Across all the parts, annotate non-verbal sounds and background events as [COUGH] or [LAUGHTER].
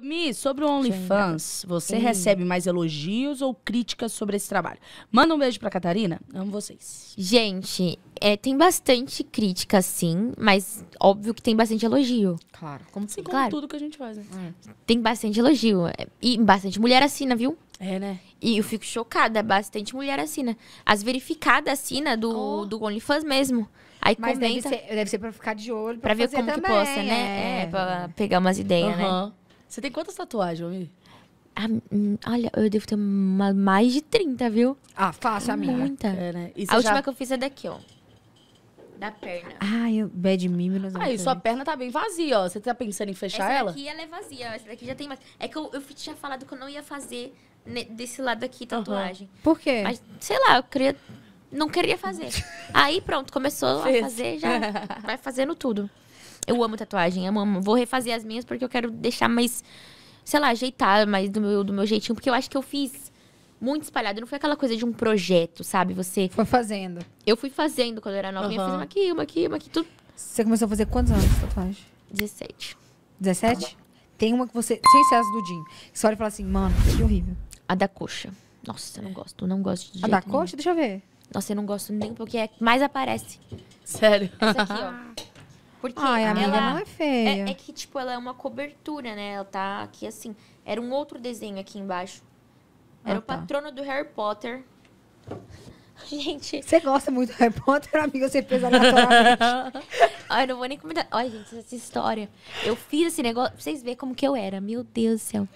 Mi, sobre o OnlyFans, você recebe mais elogios ou críticas sobre esse trabalho? Manda um beijo pra Catarina. Amo vocês. Gente, é, tem bastante crítica, sim, mas óbvio que tem bastante elogio. Claro. Como, assim, como Claro. tudo que a gente faz, né? Tem bastante elogio. é, E bastante mulher assina, viu? É, né? E eu fico chocada, bastante mulher assina. As verificadas assina do, do OnlyFans mesmo. Aí Mas deve comenta ser, deve ser pra ficar de olho. pra ver fazer como que também, posta, né? É, pra pegar umas ideias, né? Você tem quantas tatuagens, Mi? Ah, hum, olha, eu devo ter uma- mais de 30, viu? Ah, fácil, amiga. Muita. É, né? A última já... que eu fiz é daqui, ó. Da perna. Ai, eu bad mímeros. Aí, sua perna tá bem vazia, ó. Você tá pensando em fechar essa ela? daqui ela é vazia, essa daqui já tem mais. É que eu, eu tinha falado que eu não ia fazer desse lado aqui tatuagem. Por quê? Mas, sei lá, eu queria. Não queria fazer. [LAUGHS] Aí pronto, começou Fez. a fazer, já [LAUGHS] vai fazendo tudo. Eu amo tatuagem, amo, amo. Vou refazer as minhas porque eu quero deixar mais, sei lá, ajeitar mais do meu, do meu jeitinho. Porque eu acho que eu fiz muito espalhado. Não foi aquela coisa de um projeto, sabe? Você. Foi fazendo. Eu fui fazendo quando eu era novinha. Eu fiz uma aqui, uma aqui, uma aqui, tudo. Você começou a fazer quantos anos de tatuagem? 17. 17? Tem uma que você, sem ser as do Jim, que você olha e fala assim, mano, que horrível. A da coxa. Nossa, eu não gosto. Não gosto de A jeito da nenhum. coxa? Deixa eu ver. Nossa, eu não gosto nem porque é que mais aparece. Sério. Essa aqui, ó. [LAUGHS] Porque Ai, amiga, ela... não é feia. É, é que, tipo, ela é uma cobertura, né? Ela tá aqui assim. Era um outro desenho aqui embaixo. Era Ah, o tá. patrono do Harry Potter. [LAUGHS] Gente, Você gosta muito do Harry Potter, amiga? Você fez aleatoriamente. [LAUGHS] ai, não vou nem comentar. Olha, gente, essa história. Eu fiz esse negócio pra vocês verem como que eu era. Meu Deus do céu.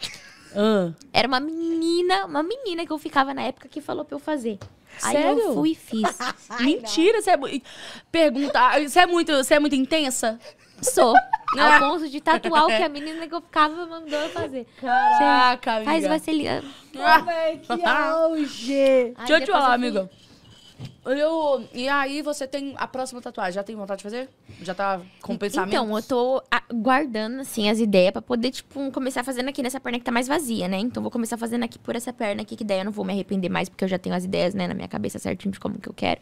Ah, Era uma menina, uma menina que eu ficava na época que falou pra eu fazer. Aí Sério? eu fui e fiz. [LAUGHS] Mentira, você é muito... Pergunta, ah, você é muito, você é muito intensa? Sou. [LAUGHS] Ao ponto de tatuar o que a menina que eu ficava mandou eu fazer. Caraca, amiga. Faz vaselina. Ah, Véi, que auge! Aí Deixa eu te falar, fui- amiga. Eu, e aí, você tem a próxima tatuagem? Já tem vontade de fazer? Já tá com pensamento? Então, eu tô guardando, assim, as ideias pra poder, tipo, começar fazendo aqui nessa perna que tá mais vazia, né? Então, vou começar fazendo aqui por essa perna aqui, que daí eu não vou me arrepender mais, porque eu já tenho as ideias, né, na minha cabeça certinho de como que eu quero.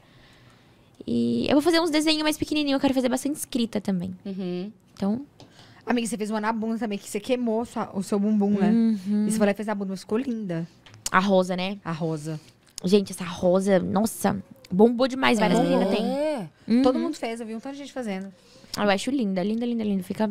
E eu vou fazer uns desenhos mais pequenininhos, eu quero fazer bastante escrita também. Uhum. Então, Amiga, você fez uma na bunda também, que você queimou sua- o seu bumbum, né? Uhum. E você foi lá e fez a bunda, mas ficou linda. a rosa, né? A rosa. Gente, essa rosa, nossa, bombou demais. Várias meninas têm. É. Uhum. Todo mundo fez, eu vi um tanto de gente fazendo. Eu acho linda, linda, linda, linda. Fica